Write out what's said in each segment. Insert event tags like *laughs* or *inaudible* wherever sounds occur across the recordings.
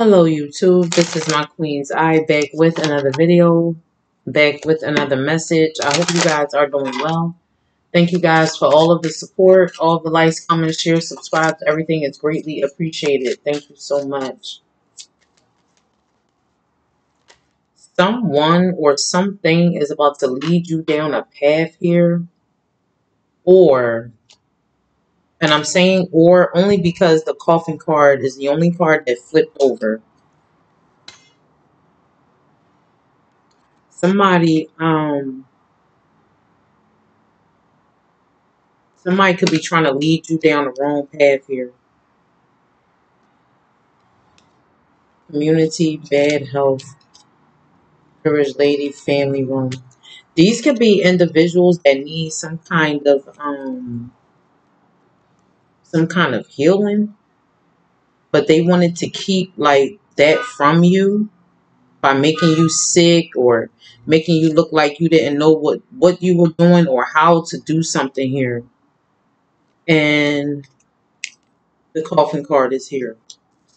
Hello YouTube, this is my Queen's Eye back with another video, back with another message. I hope you guys are doing well. Thank you guys for all of the support, all the likes, comments, shares, subscribe. Everything is greatly appreciated. Thank you so much. Someone or something is about to lead you down a path here or and I'm saying or only because the coffin card is the only card that flipped over. Somebody, um, somebody could be trying to lead you down the wrong path here. Community, bad health, courage lady, family room. These could be individuals that need some kind of, um, some kind of healing, but they wanted to keep like that from you by making you sick or making you look like you didn't know what what you were doing or how to do something here. And the coffin card is here.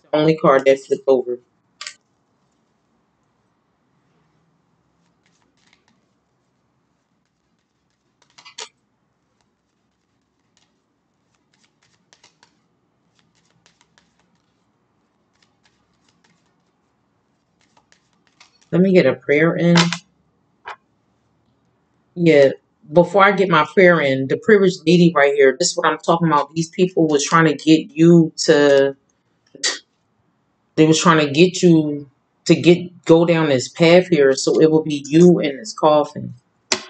The only card that flipped over. Let me get a prayer in. Yeah, before I get my prayer in, the privileged lady right here, this is what I'm talking about. These people was trying to get you to, they was trying to get you to get, go down this path here so it will be you in this coffin. Let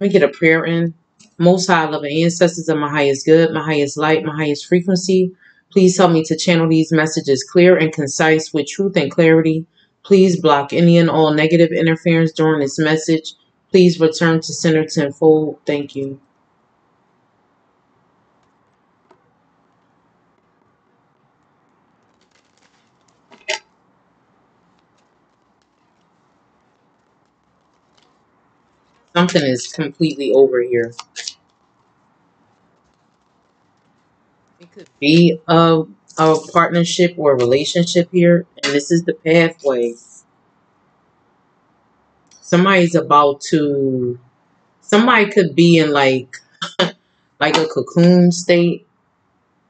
me get a prayer in. Most high loving ancestors of my highest good, my highest light, my highest frequency. Please help me to channel these messages clear and concise with truth and clarity. Please block any and all negative interference during this message. Please return to center tenfold. Thank you. Something is completely over here. It could be a, a partnership or a relationship here, and this is the pathway. Somebody's about to, somebody could be in like, *laughs* like a cocoon state,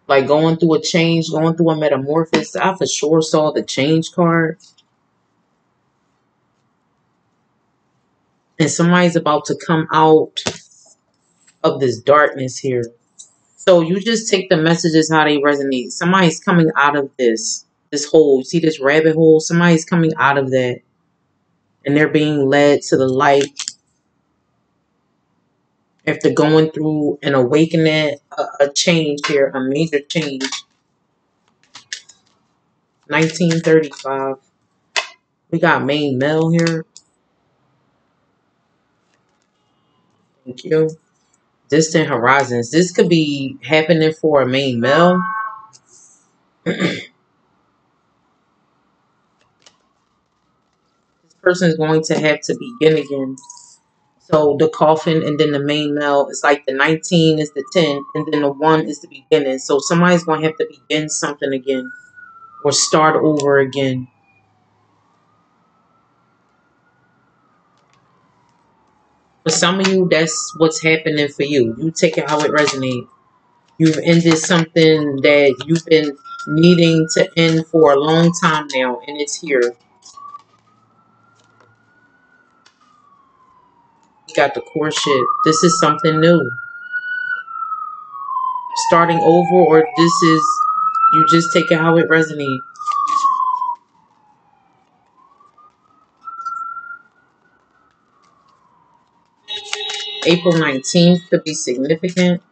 like going through a change, going through a metamorphosis. I for sure saw the change card. And somebody's about to come out of this darkness here. So you just take the messages how they resonate. Somebody's coming out of this, this hole. You see this rabbit hole? Somebody's coming out of that. And they're being led to the light after going through an awakening, a, a change here, a major change. 1935. We got main male here. Thank you distant horizons. This could be happening for a main male. *clears throat* this person is going to have to begin again. So the coffin and then the main male is like the 19 is the 10 and then the 1 is the beginning. So somebody's going to have to begin something again or start over again. For some of you, that's what's happening for you. You take it how it resonates. You've ended something that you've been needing to end for a long time now, and it's here. You got the courtship. This is something new. Starting over, or this is, you just take it how it resonates. April 19th could be significant.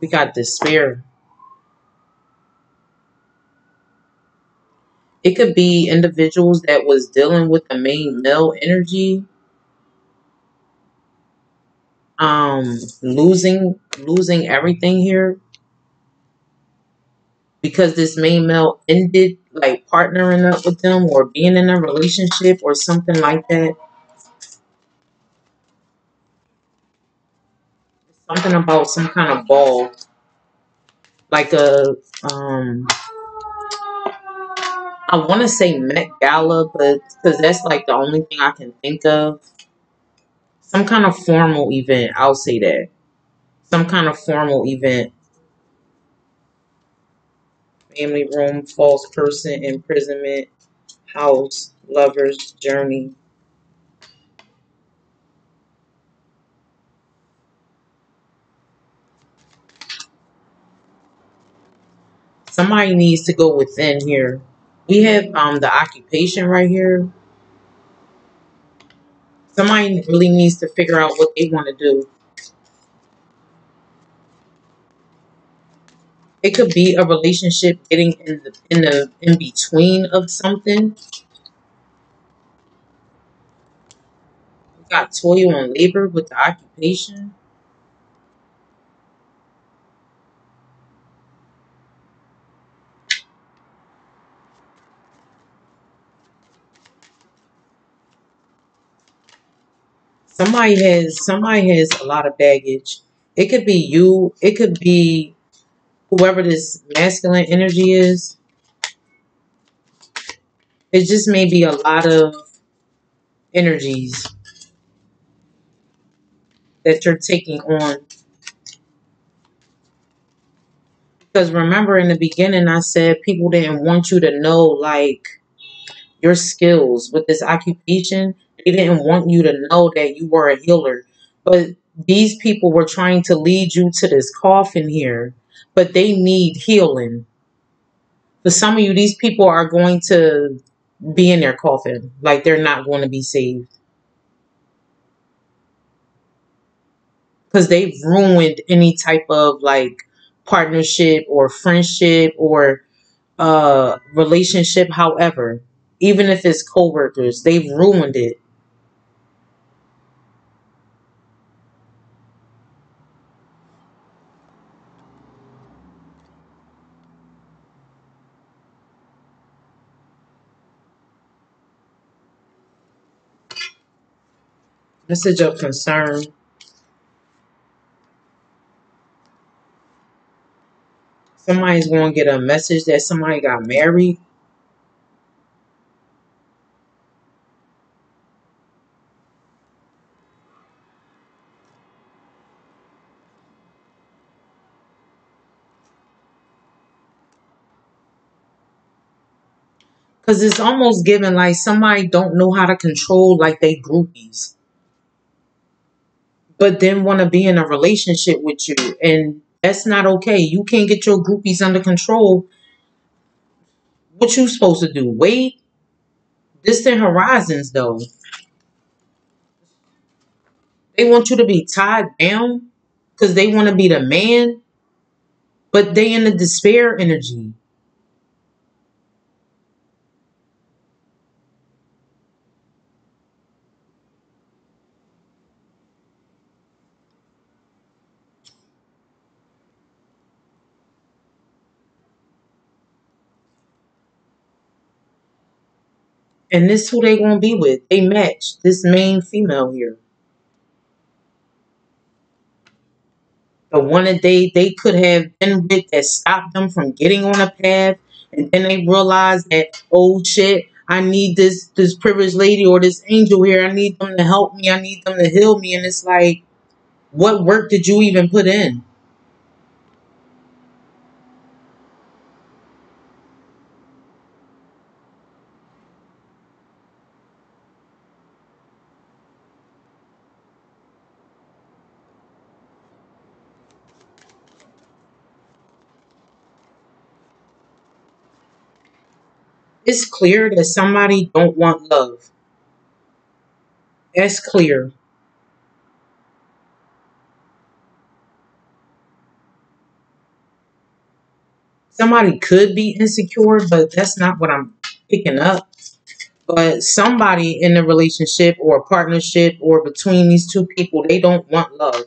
We got despair. It could be individuals that was dealing with the main male energy. Um, losing losing everything here. Because this main male ended like partnering up with them or being in a relationship or something like that. Something about some kind of ball. like a um I want to say Met Gala, but because that's like the only thing I can think of. Some kind of formal event. I'll say that. Some kind of formal event. Family room, false person, imprisonment, house, lovers, journey. Somebody needs to go within here. We have um the occupation right here. Somebody really needs to figure out what they want to do. It could be a relationship getting in the in the in between of something. We got toil and labor with the occupation. Somebody has somebody has a lot of baggage. It could be you. It could be whoever this masculine energy is. It just may be a lot of energies that you're taking on. Because remember in the beginning, I said people didn't want you to know like your skills with this occupation. They didn't want you to know that you were a healer. But these people were trying to lead you to this coffin here. But they need healing. For some of you, these people are going to be in their coffin. Like they're not going to be saved. Because they've ruined any type of like partnership or friendship or uh relationship, however. Even if it's co-workers, they've ruined it. Message of concern. Somebody's going to get a message that somebody got married. Because it's almost given like somebody don't know how to control like they groupies. But then want to be in a relationship with you. And that's not okay. You can't get your groupies under control. What you supposed to do? Wait? Distant horizons though. They want you to be tied down because they want to be the man, but they in the despair energy. And this who they gonna be with. They match this main female here. The one that they they could have been with that stopped them from getting on a path, and then they realize that oh shit, I need this this privileged lady or this angel here. I need them to help me. I need them to heal me. And it's like, what work did you even put in? It's clear that somebody don't want love. That's clear. Somebody could be insecure, but that's not what I'm picking up. But somebody in a relationship or a partnership or between these two people, they don't want love.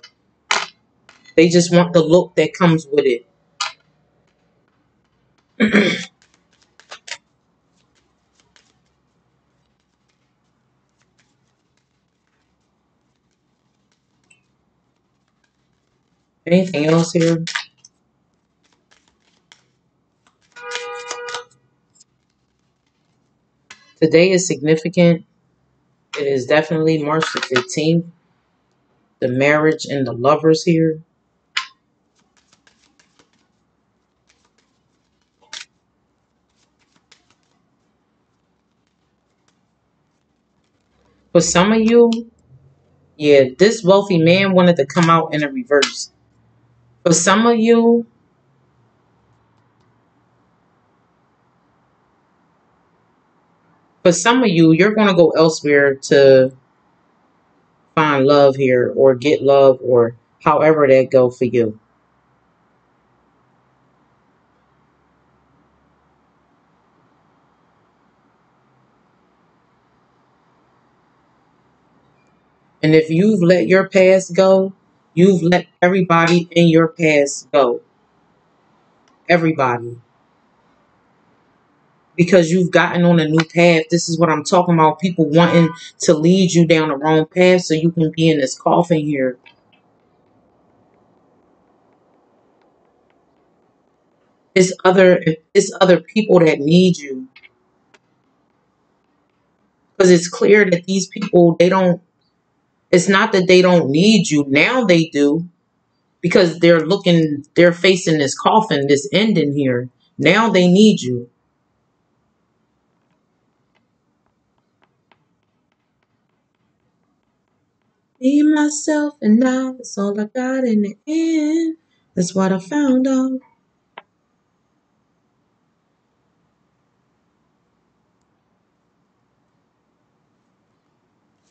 They just want the look that comes with it. *clears throat* Anything else here? Today is significant. It is definitely March the 15th. The marriage and the lovers here. For some of you, yeah, this wealthy man wanted to come out in a reverse. For some of you, for some of you, you're going to go elsewhere to find love here or get love or however that go for you. And if you've let your past go, you've let everybody in your past go. Everybody. Because you've gotten on a new path. This is what I'm talking about. People wanting to lead you down the wrong path so you can be in this coffin here. It's other it's other people that need you. Because it's clear that these people, they don't it's not that they don't need you. Now they do. Because they're looking, they're facing this coffin, this ending here. Now they need you. Me, myself, and I, that's all I got in the end. That's what I found out.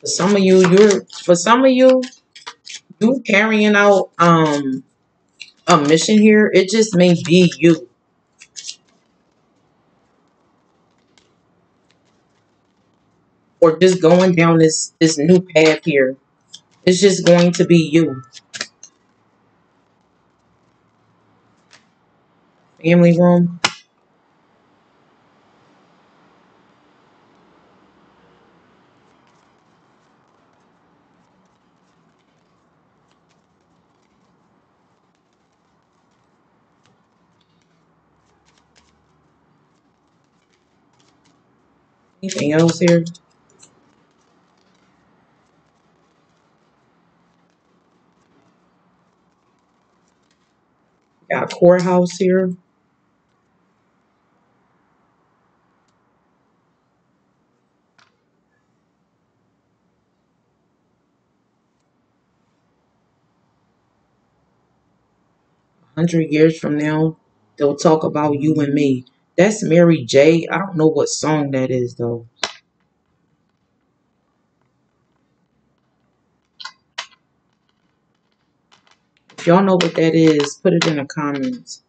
For some of you, you're for some of you, you carrying out um a mission here. It just may be you. Or just going down this this new path here. It's just going to be you. Family room. Anything else here? Got courthouse here. hundred years from now, they'll talk about you and me. That's Mary J. I don't know what song that is though. If y'all know what that is, put it in the comments.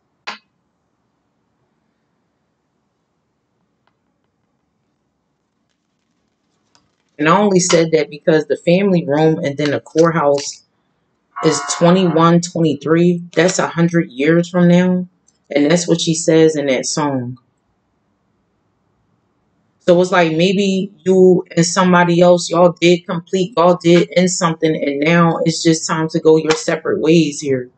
And I only said that because the family room and then the courthouse is 21, 23. That's a hundred years from now. And that's what she says in that song. So it's like maybe you and somebody else, y'all did complete, y'all did end something, and now it's just time to go your separate ways here.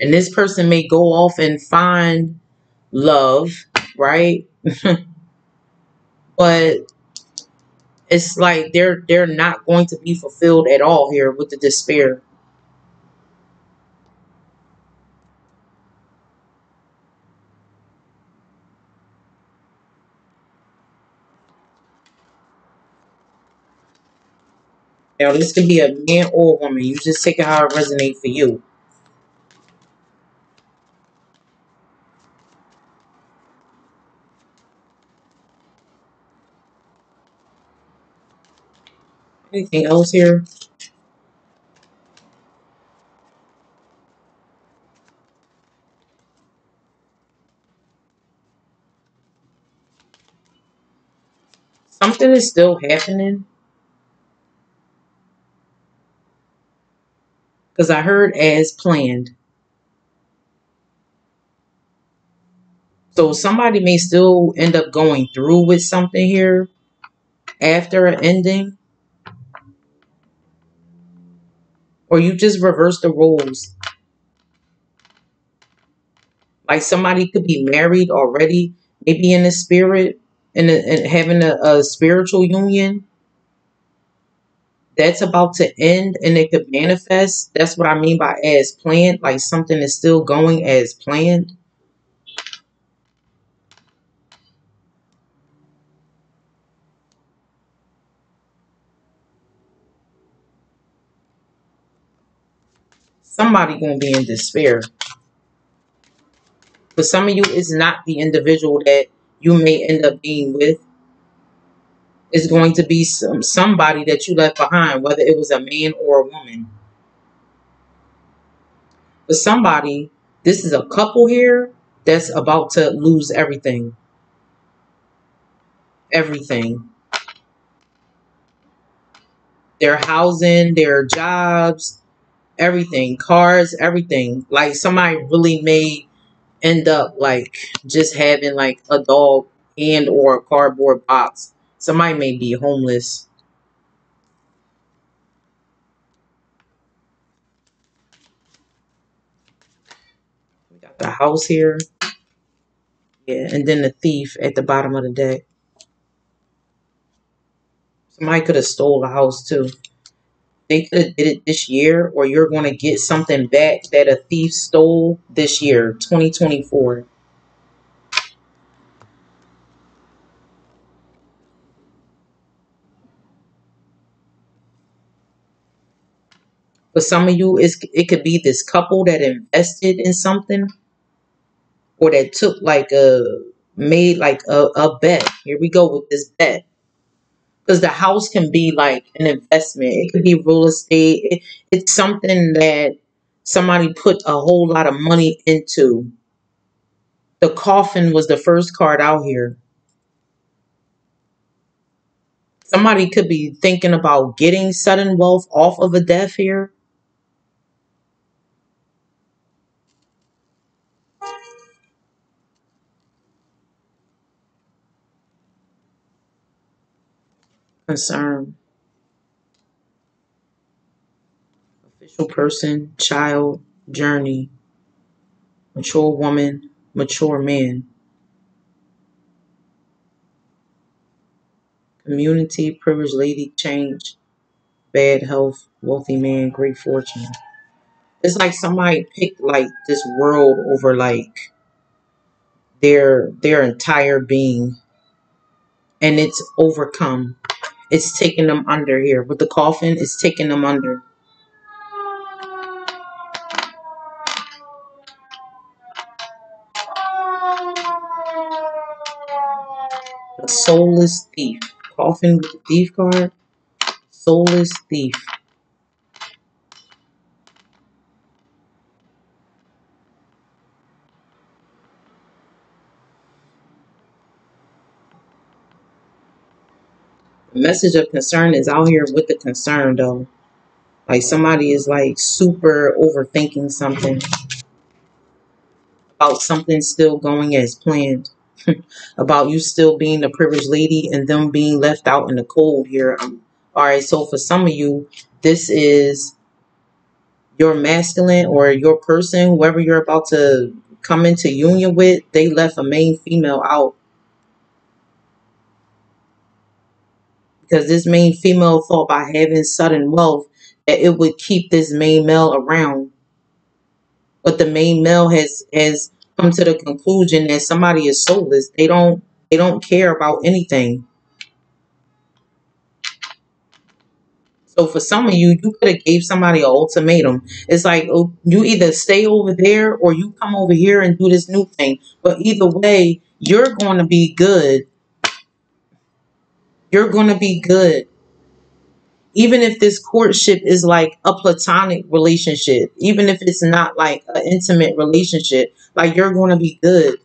And this person may go off and find love, right? *laughs* but it's like they're they're not going to be fulfilled at all here with the despair. Now, this could be a man or a woman. You just take it how it resonates for you. Anything else here? Something is still happening. Because I heard as planned. So somebody may still end up going through with something here after an ending. Or you just reverse the roles. Like somebody could be married already, maybe in the spirit, and, having a, a spiritual union that's about to end and it could manifest. That's what I mean by as planned, like something is still going as planned. Somebody gonna be in despair. For some of you, it's not the individual that you may end up being with. It's going to be some somebody that you left behind, whether it was a man or a woman. But somebody, this is a couple here that's about to lose everything. Everything. Their housing, their jobs, everything, cars, everything. Like somebody really may end up like just having like a dog and or a cardboard box. Somebody may be homeless. We got the house here. Yeah, and then the thief at the bottom of the deck. Somebody could have stole the house too. They could have did it this year, or you're going to get something back that a thief stole this year, 2024. For some of you, it's, it could be this couple that invested in something or that took like a, made like a, a bet. Here we go with this bet. Because the house can be like an investment. It could be real estate. It, it's something that somebody put a whole lot of money into. The coffin was the first card out here. Somebody could be thinking about getting sudden wealth off of a death here. Concern. Official person, child, journey, mature woman, mature man. Community, privileged lady, change, bad health, wealthy man, great fortune. It's like somebody picked like this world over like their their entire being and it's overcome. It's taking them under here. With the coffin, it's taking them under. A soulless thief. Coffin with the thief card. Soulless thief. Message of concern is out here with the concern though. Like somebody is like super overthinking something about something still going as planned. *laughs* about you still being the privileged lady and them being left out in the cold here. Um, all right, so for some of you, this is your masculine or your person, whoever you're about to come into union with, they left a main female out. Because this main female thought by having sudden wealth that it would keep this main male around. But the main male has has come to the conclusion that somebody is soulless. They don't they don't care about anything. So for some of you, you could have gave somebody an ultimatum. It's like oh, you either stay over there or you come over here and do this new thing. But either way, you're going to be good. You're going to be good. Even if this courtship is like a platonic relationship, even if it's not like an intimate relationship, like you're going to be good.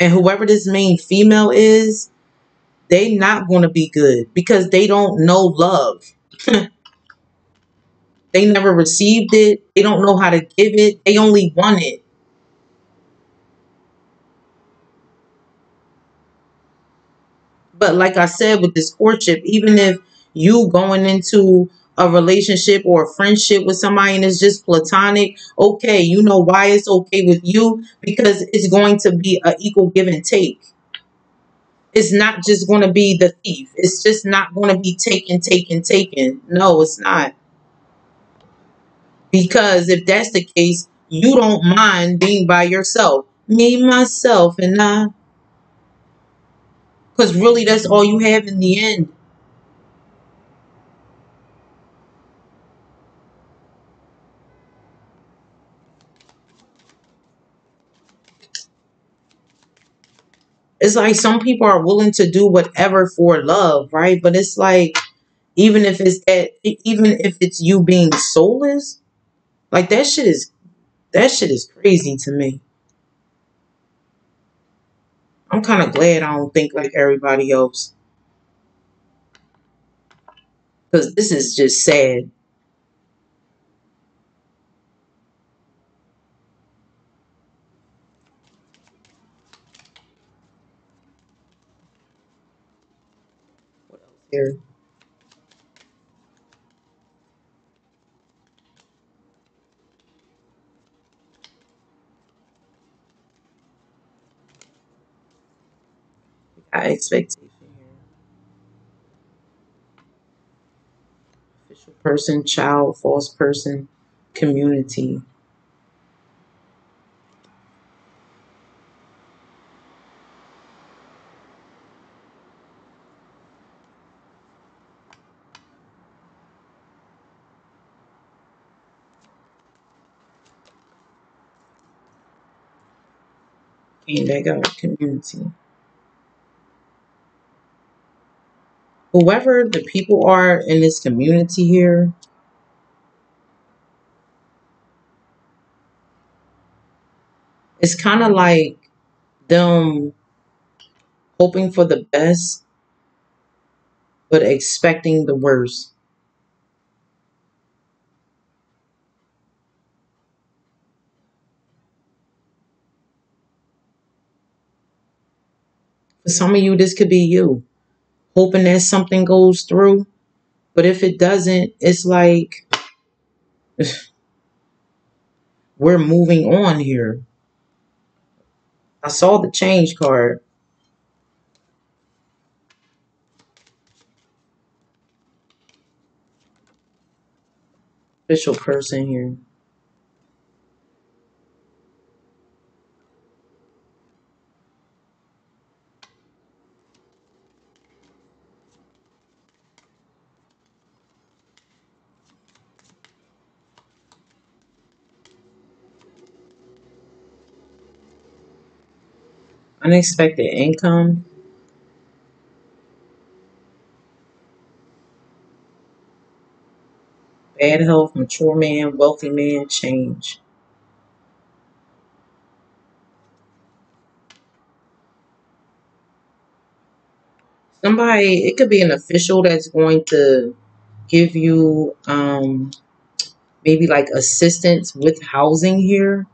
And whoever this main female is, they not going to be good because they don't know love. *laughs* they never received it. They don't know how to give it. They only want it. But like I said with this courtship, even if you going into a relationship or a friendship with somebody and it's just platonic, okay, you know why it's okay with you? Because it's going to be an equal give and take. It's not just going to be the thief. It's just not going to be taken, taken, taken. No, it's not. Because if that's the case, you don't mind being by yourself. Me, myself, and I. Because really, that's all you have in the end. It's like some people are willing to do whatever for love, right? But it's like, even if it's that, even if it's you being soulless, like that shit is, that shit is crazy to me. I'm kind of glad I don't think like everybody else. Because this is just sad. What else here? Got expectation here. Official person, child, false person, community. And they got community. Whoever the people are in this community here, it's kind of like them hoping for the best, but expecting the worst. For some of you, this could be you, hoping that something goes through. But if it doesn't, it's like *sighs* we're moving on here. I saw the change card. Official person here. Unexpected income. Bad health, mature man, wealthy man, change. Somebody, it could be an official that's going to give you um maybe like assistance with housing here.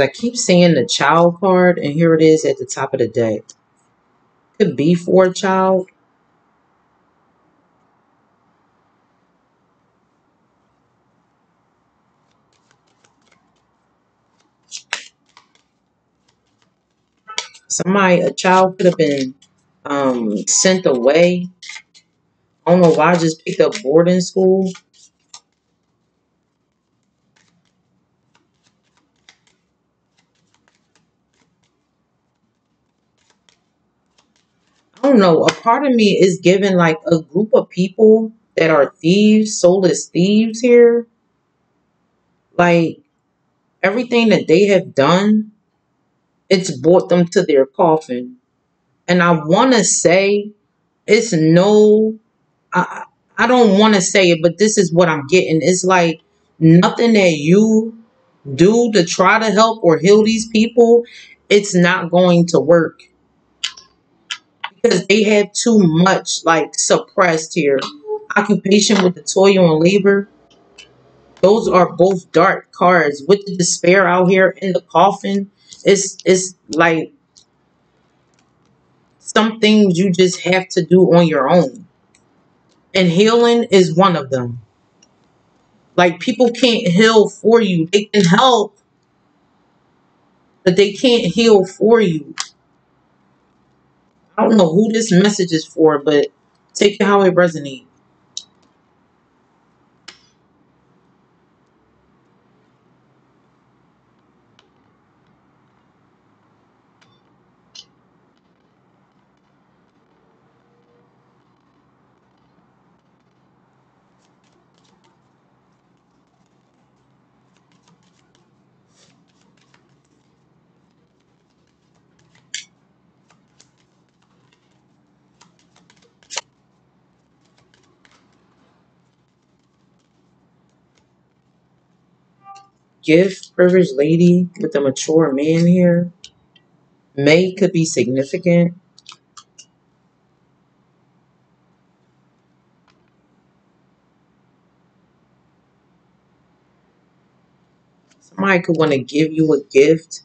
I keep seeing the child card, and here it is at the top of the deck. Could be for a child. Somebody, a child could have been um sent away. I don't know why I just picked up boarding school. Don't know. A part of me is given like a group of people that are thieves, soulless thieves here. Like everything that they have done, it's brought them to their coffin. And I want to say it's no, I, I don't want to say it, but this is what I'm getting. It's like nothing that you do to try to help or heal these people, it's not going to work because they have too much like suppressed here. Occupation with the toil and labor. Those are both dark cards with the despair out here in the coffin. It's it's like some things you just have to do on your own. And healing is one of them. Like people can't heal for you. They can help, but they can't heal for you. I don't know who this message is for, but take it how it resonates. Gift, privileged lady with a mature man here. May could be significant. Somebody could want to give you a gift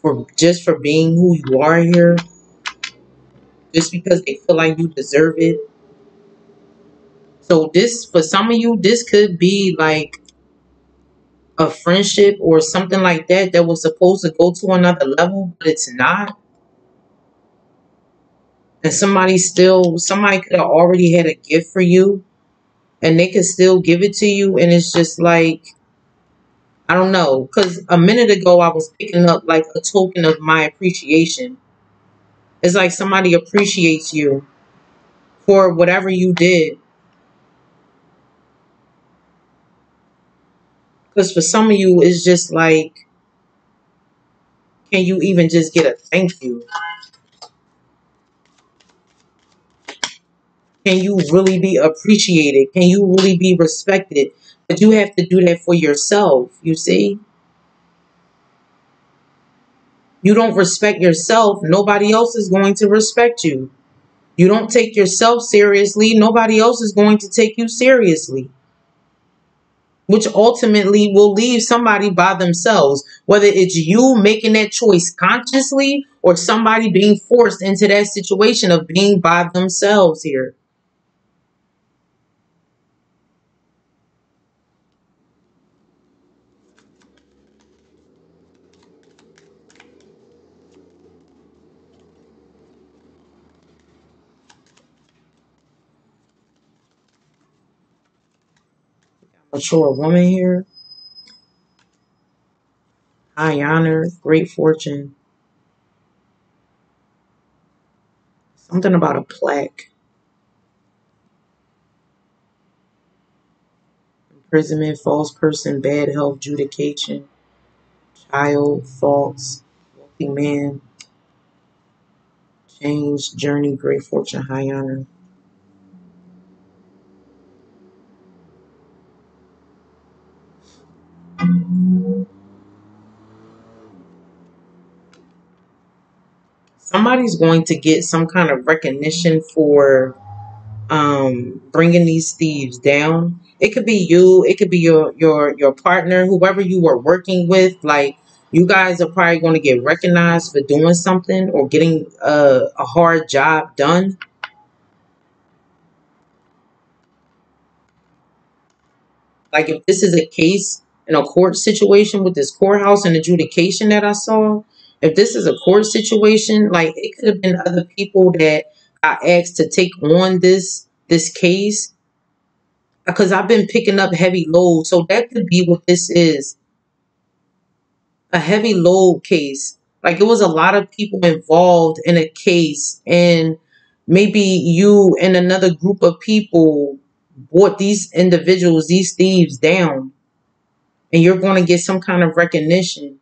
for just for being who you are here, just because they feel like you deserve it. So this, for some of you, this could be like a friendship or something like that that was supposed to go to another level, but it's not. And somebody still, somebody could have already had a gift for you and they could still give it to you. And it's just like, I don't know. Because a minute ago, I was picking up like a token of my appreciation. It's like somebody appreciates you for whatever you did. Because for some of you, it's just like, can you even just get a thank you? Can you really be appreciated? Can you really be respected? But you have to do that for yourself, you see? You don't respect yourself, nobody else is going to respect you. You don't take yourself seriously, nobody else is going to take you seriously. Which ultimately will leave somebody by themselves, whether it's you making that choice consciously or somebody being forced into that situation of being by themselves here. Mature woman here, high honor, great fortune. Something about a plaque. Imprisonment, false person, bad health, judication, child, false, wealthy man, change, journey, great fortune, high honor. Somebody's going to get some kind of recognition for um, bringing these thieves down. It could be you. It could be your your your partner, whoever you were working with. Like you guys are probably going to get recognized for doing something or getting a, a hard job done. Like if this is a case in a court situation with this courthouse and adjudication that I saw, if this is a court situation, like it could have been other people that I asked to take on this this case because I've been picking up heavy loads. So that could be what this is. A heavy load case. Like it was a lot of people involved in a case and maybe you and another group of people brought these individuals, these thieves down and you're going to get some kind of recognition.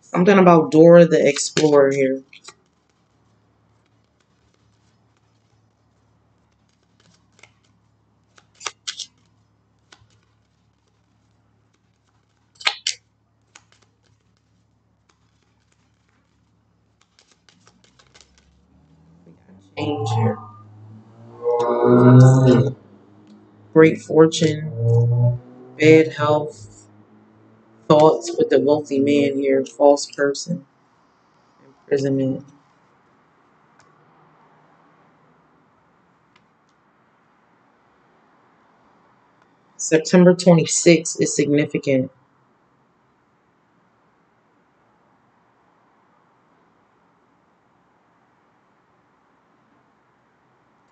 Something about Dora the Explorer here. Here. Great fortune, bad health, thoughts with the wealthy man here, false person. imprisonment. September 26th is significant.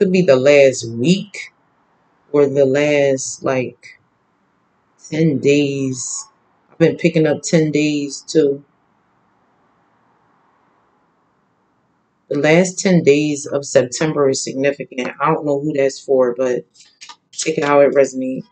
Could be the last week or the last like 10 days. I've been picking up 10 days too. The last 10 days of September is significant. I don't know who that's for, but check it how it resonates.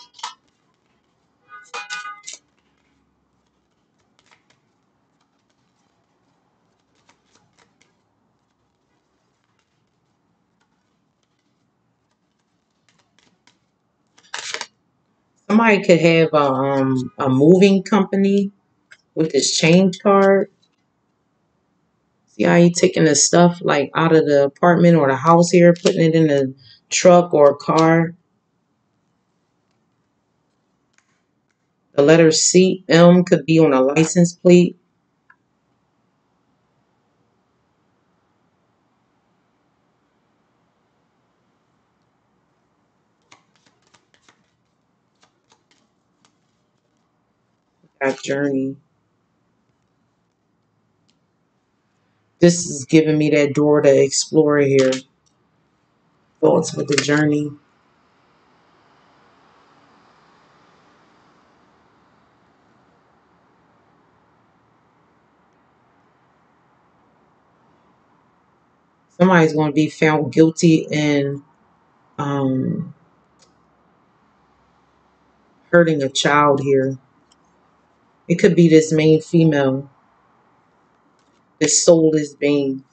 Somebody could have a, um, a moving company with this change card. See how he taking the stuff like out of the apartment or the house here, putting it in a truck or a car. The letter C M could be on a license plate. That journey. This is giving me that door to explore here. Thoughts with the journey. Somebody's going to be found guilty in um, hurting a child here. It could be this main female, this soulless being.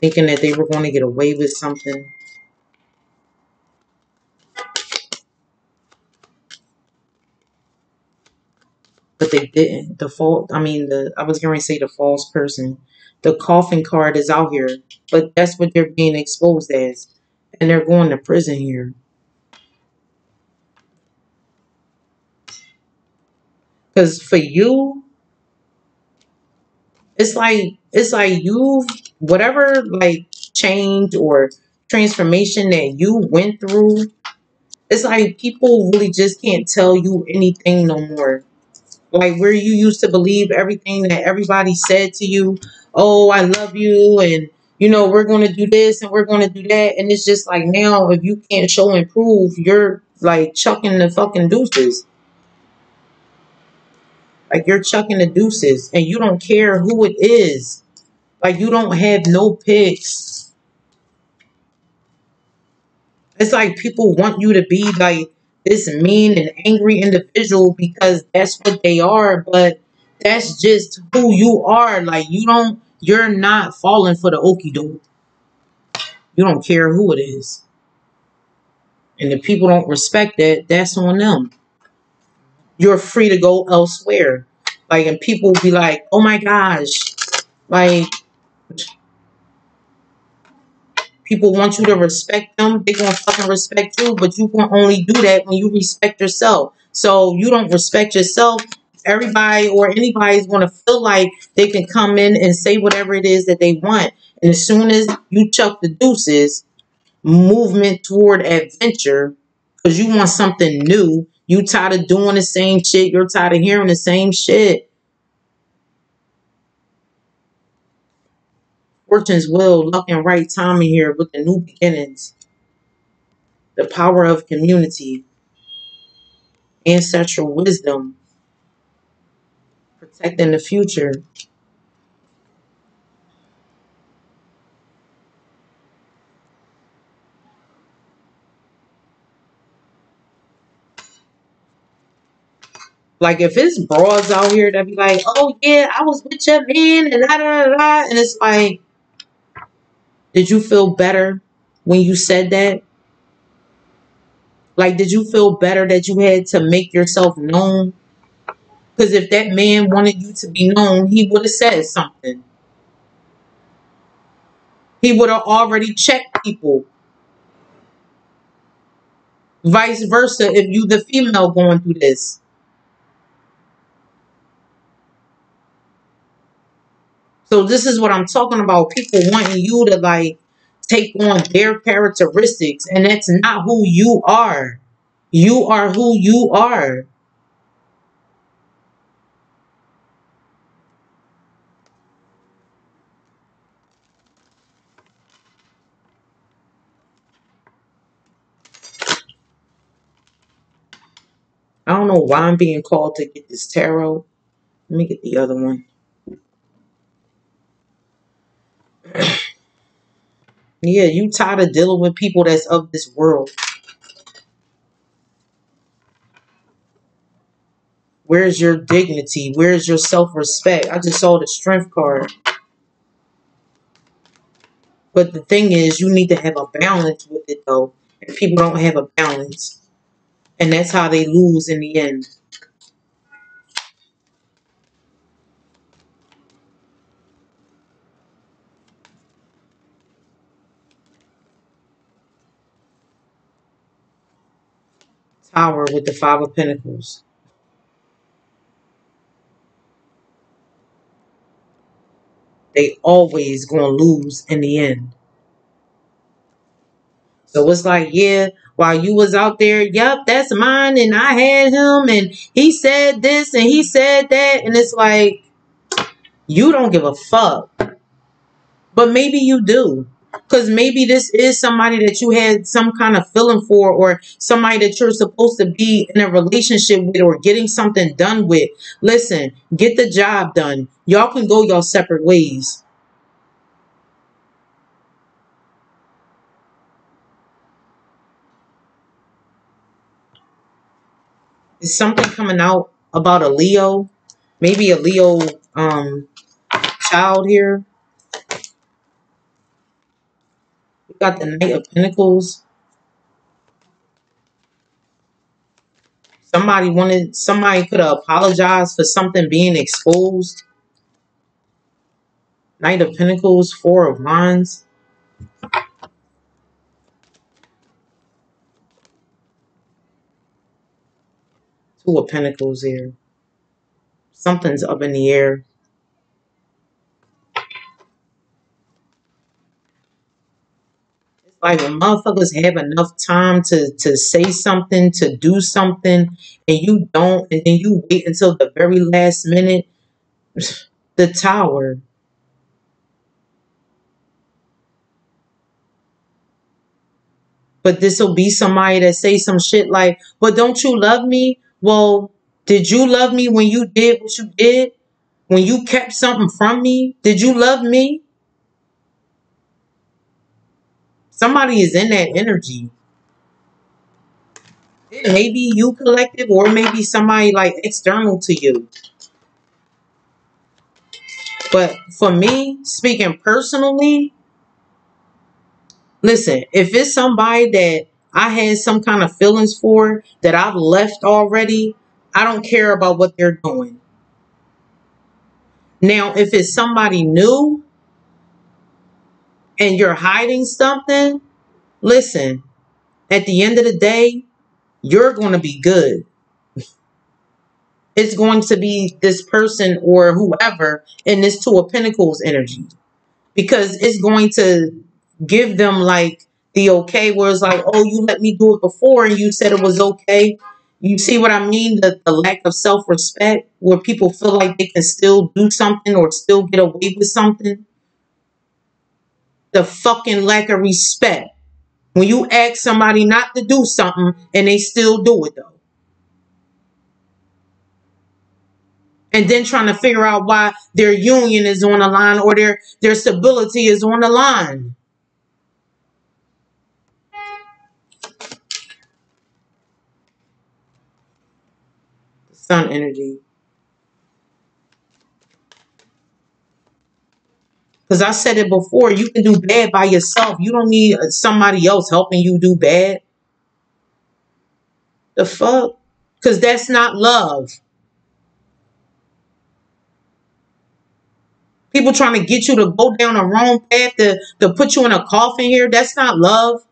Thinking that they were going to get away with something. But they didn't. The fault, I mean, the I was going to say the false person. The coffin card is out here, but that's what they're being exposed as. And they're going to prison here. Because for you, it's like it's like you whatever like change or transformation that you went through. It's like people really just can't tell you anything no more. Like where you used to believe everything that everybody said to you. Oh, I love you, and you know we're going to do this and we're going to do that, and it's just like now if you can't show and prove, you're like chucking the fucking deuces. Like you're chucking the deuces and you don't care who it is. Like you don't have no picks. It's like people want you to be like this mean and angry individual because that's what they are, but that's just who you are. Like you don't you're not falling for the okey doke. You don't care who it is. And if people don't respect that, that's on them you're free to go elsewhere. Like, and people will be like, oh my gosh, like, people want you to respect them. They gonna fucking respect you, but you can only do that when you respect yourself. So you don't respect yourself. Everybody or anybody is gonna feel like they can come in and say whatever it is that they want. And as soon as you chuck the deuces, movement toward adventure, because you want something new, you tired of doing the same shit. You're tired of hearing the same shit. Fortune's will, luck, and right timing here with the new beginnings. The power of community. Ancestral wisdom. Protecting the future. Like if it's broads out here that be like, oh yeah, I was with your man and da da da da, and it's like, did you feel better when you said that? Like, did you feel better that you had to make yourself known? Because if that man wanted you to be known, he would have said something. He would have already checked people. Vice versa, if you the female going through this. So this is what I'm talking about. People wanting you to like take on their characteristics, and that's not who you are. You are who you are. Don't know why I'm being called to get this tarot. Let me get the other one. *clears throat* yeah, you tired of dealing with people that's of this world. Where's your dignity? Where's your self-respect? I just saw the strength card. But the thing is, you need to have a balance with it, though. And people don't have a balance. And that's how they lose in the end. Tower with the Five of Pentacles. They always gonna lose in the end. So it's like, yeah, while you was out there, yep, that's mine, and I had him, and he said this, and he said that, and it's like, you don't give a fuck. But maybe you do. Because maybe this is somebody that you had some kind of feeling for or somebody that you're supposed to be in a relationship with or getting something done with. Listen, get the job done. Y'all can go your separate ways. Is something coming out about a Leo? Maybe a Leo um, child here. We got the Knight of Pentacles. Somebody wanted, somebody could have apologized for something being exposed. Knight of Pentacles, Four of Wands. Two of Pentacles here. Something's up in the air. Like when motherfuckers have enough time to, to say something, to do something, and you don't, and then you wait until the very last minute. *sighs* The tower. But this will be somebody that say some shit like, but don't you love me? Well, did you love me when you did what you did? When you kept something from me? Did you love me? Somebody is in that energy. Maybe you collective or maybe somebody like external to you. But for me, speaking personally, listen, if it's somebody that I had some kind of feelings for that I've left already, I don't care about what they're doing. Now, if it's somebody new and you're hiding something, listen, at the end of the day, you're going to be good. It's going to be this person or whoever in this Two of Pentacles energy. Because it's going to give them like the okay where it's like, oh, you let me do it before and you said it was okay. You see what I mean? The, the lack of self-respect where people feel like they can still do something or still get away with something. The fucking lack of respect. When you ask somebody not to do something and they still do it though. And then trying to figure out why their union is on the line or their, their stability is on the line. Sun energy. Because I said it before, you can do bad by yourself. You don't need uh, somebody else helping you do bad. The fuck? Because that's not love. People trying to get you to go down the wrong path to, to put you in a coffin here. That's not love.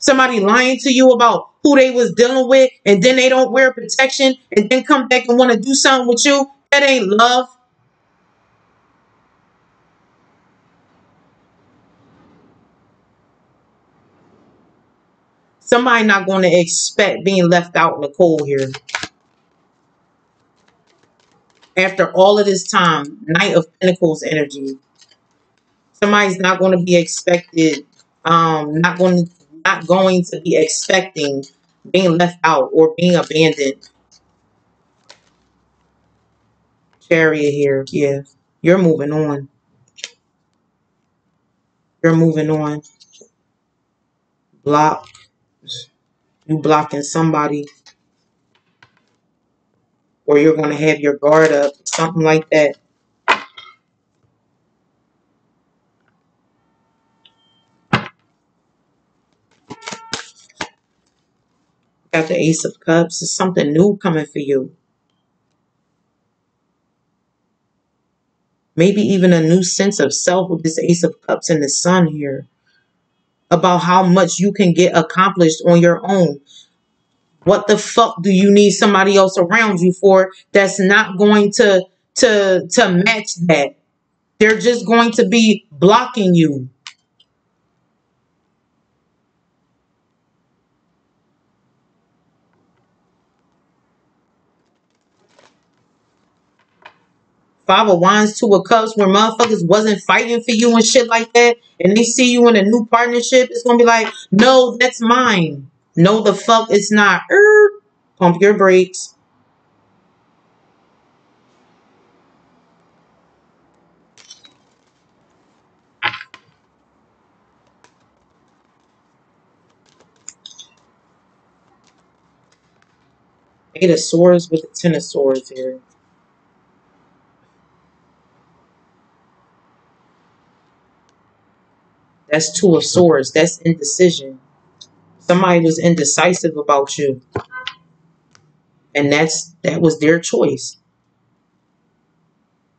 Somebody lying to you about who they was dealing with and then they don't wear protection and then come back and want to do something with you. That ain't love. Somebody not going to expect being left out in the cold here. After all of this time, Knight of Pentacles energy. Somebody's not going to be expected, um, not going to, going to be expecting being left out or being abandoned. Chariot here, yeah. You're moving on. You're moving on. Block. You blocking somebody. Or you're going to have your guard up. Something like that. Got the Ace of Cups. It's something new coming for you. Maybe even a new sense of self with this Ace of Cups and the Sun here. About how much you can get accomplished on your own. What the fuck do you need somebody else around you for that's not going to to to match that? They're just going to be blocking you. Five of Wands, Two of Cups, where motherfuckers wasn't fighting for you and shit like that, and they see you in a new partnership, it's gonna be like, no, that's mine. No, the fuck it's not. Er, pump your brakes. Eight of Swords with the Ten of Swords here. That's two of swords. That's indecision. Somebody was indecisive about you. And that's that was their choice.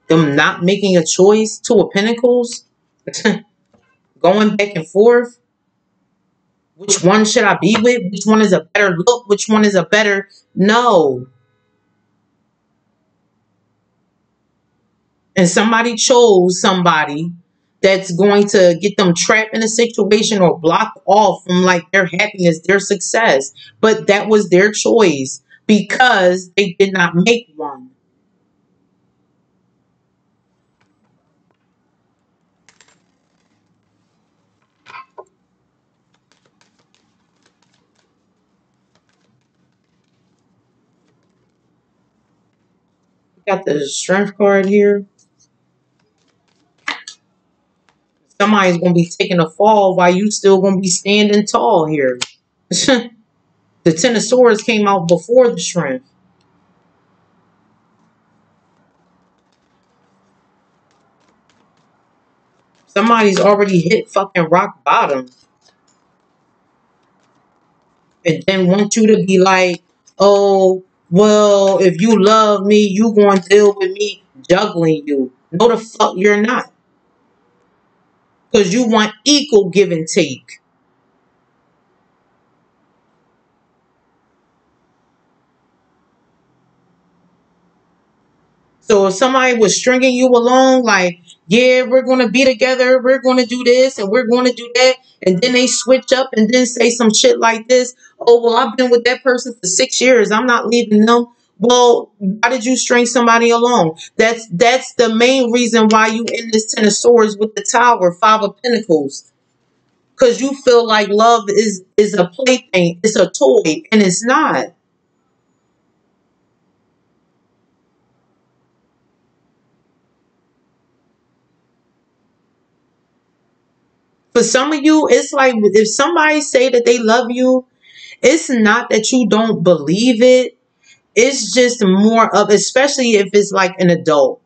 Them not making a choice, two of pentacles, *laughs* going back and forth. Which one should I be with? Which one is a better look? Which one is a better no? And somebody chose somebody that's going to get them trapped in a situation or blocked off from like their happiness, their success. But that was their choice because they did not make one. Got the strength card here. Somebody's gonna be taking a fall while you still gonna be standing tall here. *laughs* the Ten of Swords came out before the shrimp. Somebody's already hit fucking rock bottom. And then want you to be like, oh, well, if you love me, you going to deal with me juggling you. No, the fuck you're not because you want equal give and take. So if somebody was stringing you along, like, yeah, we're going to be together, we're going to do this, and we're going to do that, and then they switch up and then say some shit like this, oh, well, I've been with that person for six years, I'm not leaving them. Well, why did you string somebody along? That's that's the main reason why you in this Ten of Swords with the Tower, Five of Pentacles. Because you feel like love is, is a plaything, it's a toy, and it's not. For some of you, it's like if somebody say that they love you, it's not that you don't believe it it's just more of, especially if it's like an adult.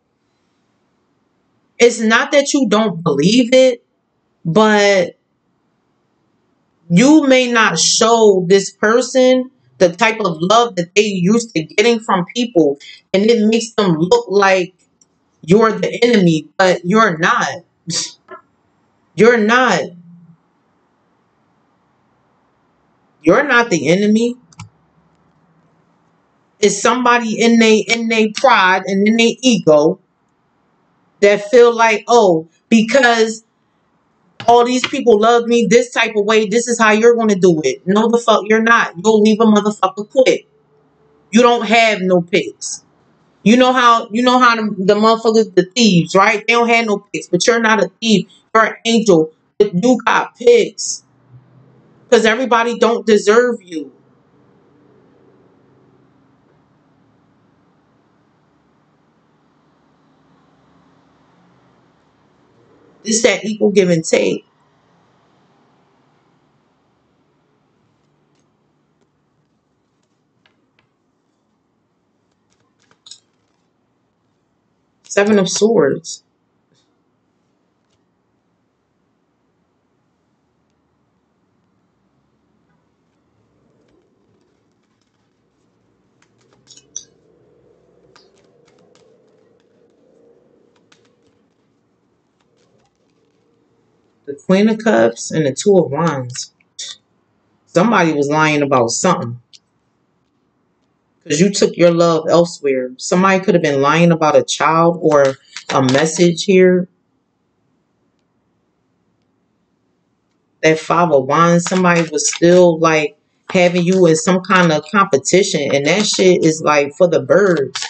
It's not that you don't believe it, but you may not show this person the type of love that they used to getting from people, and it makes them look like you're the enemy, but you're not. *laughs* You're not. You're not the enemy. It's somebody in they in their pride and in their ego that feel like, oh, because all these people love me this type of way, this is how you're gonna do it. No the fuck you're not. You'll leave a motherfucker quit. You don't have no picks. You know how you know how the, the motherfuckers, the thieves, right? They don't have no picks, but you're not a thief. You're an angel. But you got picks. Because everybody don't deserve you. This that equal give and take. Seven of Swords. Queen of Cups and the Two of Wands. Somebody was lying about something. Because you took your love elsewhere. Somebody could have been lying about a child or a message here. That Five of Wands, somebody was still like having you in some kind of competition. And that shit is like for the birds.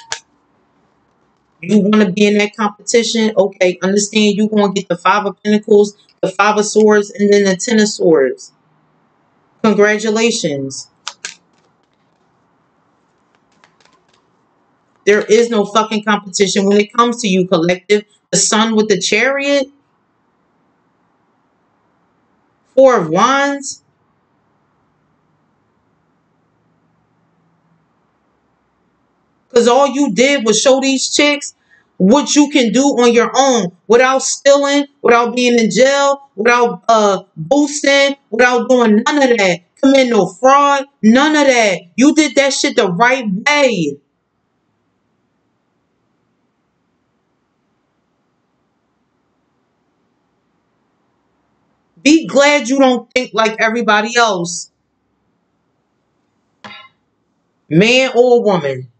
You want to be in that competition? Okay, understand you going to get the Five of Pentacles, the Five of Swords, and then the Ten of Swords. Congratulations. There is no fucking competition when it comes to you, collective. The sun with the chariot. Four of Wands. Because all you did was show these chicks what you can do on your own without stealing, without being in jail, without uh boosting, without doing none of that. Commit no fraud, none of that. You did that shit the right way. Be glad you don't think like everybody else. Man or woman.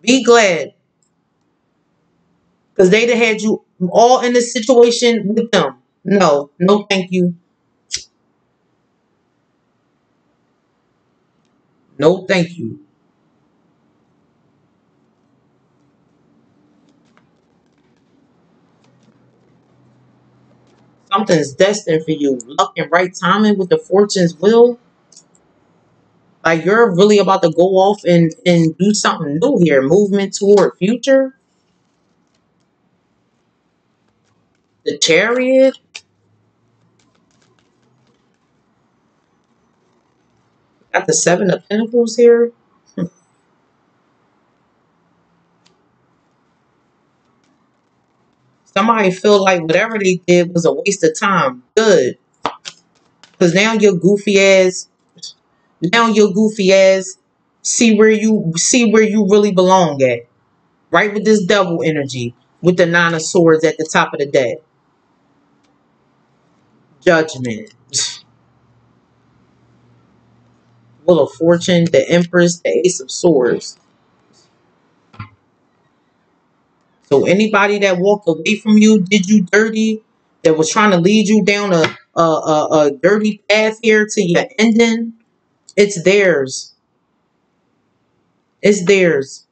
Be glad. Because they'd have had you all in this situation with them. No, no thank you. No thank you. Something's destined for you. Luck and right timing with the fortune's will. Like you're really about to go off and, and do something new here. Movement toward future. The chariot. Got the seven of pentacles here. *laughs* Somebody feel like whatever they did was a waste of time. Good. Because now your goofy ass, now your goofy ass see where you see where you really belong at. Right with this double energy. With the nine of swords at the top of the deck. Judgment. Wheel of Fortune, the Empress, the Ace of Swords. So anybody that walked away from you, did you dirty, that was trying to lead you down a, a, a, a dirty path here to your ending, it's theirs. It's theirs.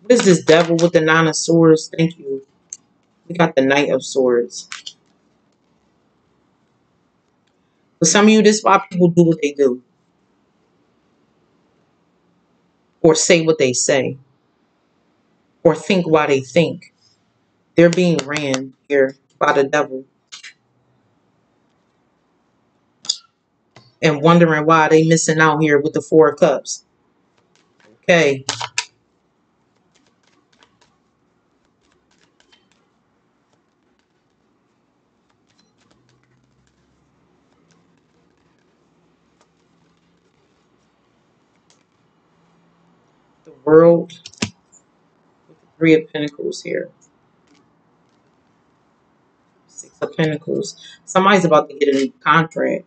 What is this devil with the nine of swords? Thank you. We got the knight of swords. For some of you, this is why people do what they do. or say what they say or think why they think. They're being ran here by the devil. And wondering why they missing out here with the four of cups. Okay. The world Three of Pentacles here. Six of Pentacles. Somebody's about to get a new contract.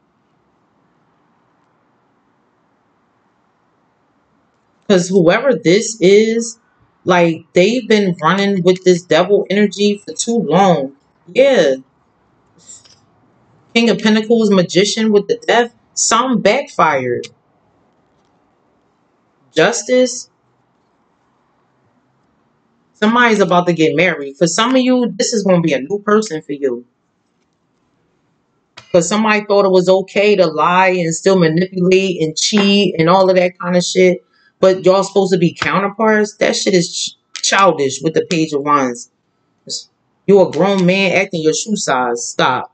Because whoever this is, like, they've been running with this devil energy for too long. Yeah. King of Pentacles, Magician with the death. Some backfired. Justice. Somebody's about to get married. For some of you, this is going to be a new person for you. Because somebody thought it was okay to lie and still manipulate and cheat and all of that kind of shit but y'all supposed to be counterparts. That shit is ch childish with the page of wands. You're a grown man acting your shoe size. Stop.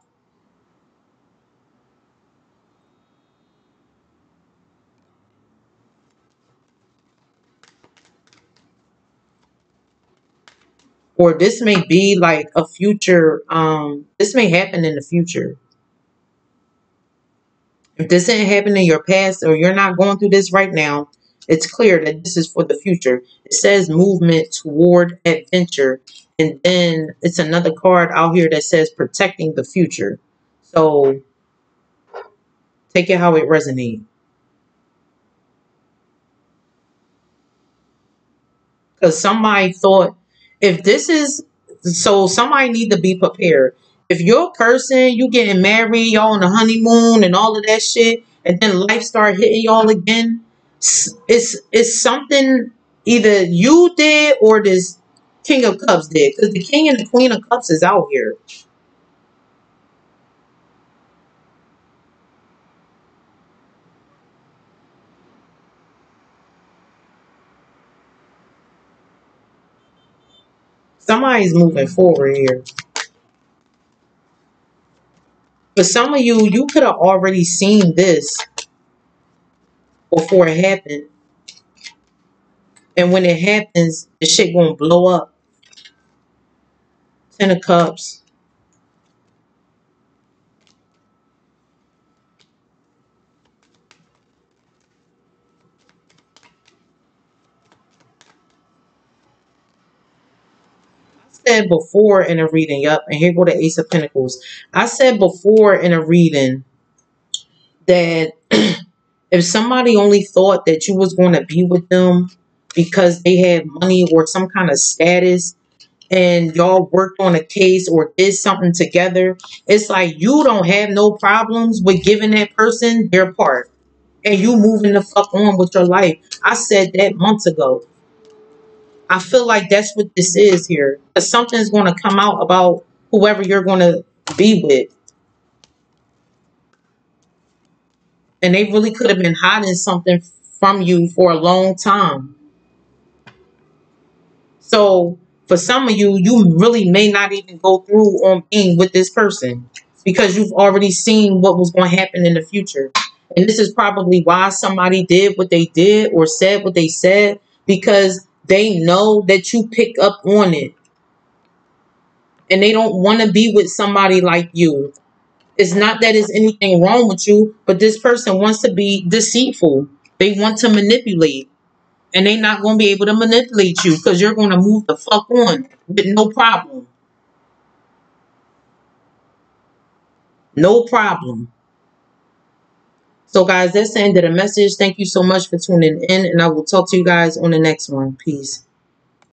Or this may be like a future, um, this may happen in the future. If this didn't happen in your past or you're not going through this right now, it's clear that this is for the future. It says movement toward adventure. And then it's another card out here that says protecting the future. So take it how it resonates. Because somebody thought, if this is, so somebody need to be prepared. If your person, you getting married, y'all on the honeymoon and all of that shit, and then life start hitting y'all again, it's it's something either you did or this King of Cups did. Because the King and the Queen of Cups is out here. Somebody's moving forward here. For some of you, you could have already seen this before it happened. And when it happens, the shit gonna blow up. Ten of Cups. I said before in a reading, yup, and here go the Ace of Pentacles. I said before in a reading that if somebody only thought that you was going to be with them because they had money or some kind of status and y'all worked on a case or did something together, it's like you don't have no problems with giving that person their part and you moving the fuck on with your life. I said that months ago. I feel like that's what this is here. Something's going to come out about whoever you're going to be with. And they really could have been hiding something from you for a long time. So for some of you, you really may not even go through on being with this person because you've already seen what was going to happen in the future. And this is probably why somebody did what they did or said what they said because they know that you pick up on it. And they don't want to be with somebody like you. It's not that there's anything wrong with you, but this person wants to be deceitful. They want to manipulate. And they're not going to be able to manipulate you because you're going to move the fuck on with no problem. No problem. So, guys, that's the end of the message. Thank you so much for tuning in, and I will talk to you guys on the next one. Peace.